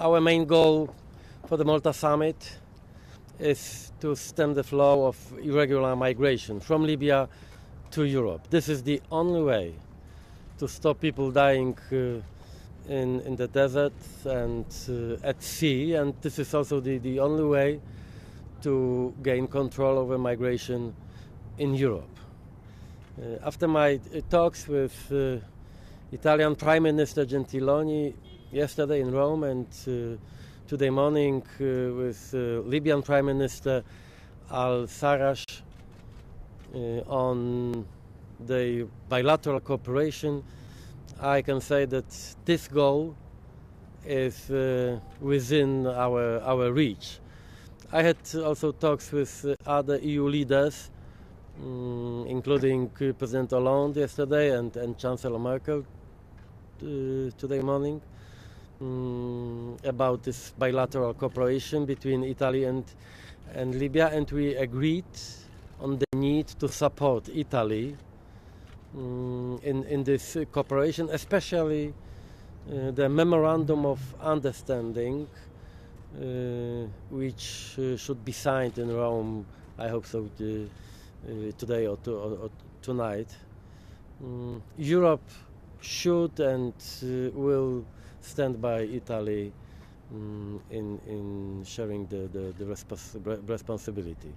our main goal for the Malta summit is to stem the flow of irregular migration from Libya to Europe. This is the only way to stop people dying uh, in, in the desert and uh, at sea, and this is also the, the only way to gain control over migration in Europe. Uh, after my uh, talks with uh, Italian Prime Minister Gentiloni yesterday in Rome and uh, today morning with Libyan Prime Minister Al Sarraj on the bilateral cooperation, I can say that this goal is uh, within our, our reach. I had also talks with uh, other EU leaders, um, including President Hollande yesterday and, and Chancellor Merkel uh, today morning, um, about this bilateral cooperation between Italy and, and Libya, and we agreed on the need to support Italy um, in, in this cooperation, especially uh, the memorandum of understanding, uh, which uh, should be signed in Rome. I hope so today or, to, or, or tonight. Um, Europe should and will stand by Italy um, in, in sharing the, the, the respons responsibility.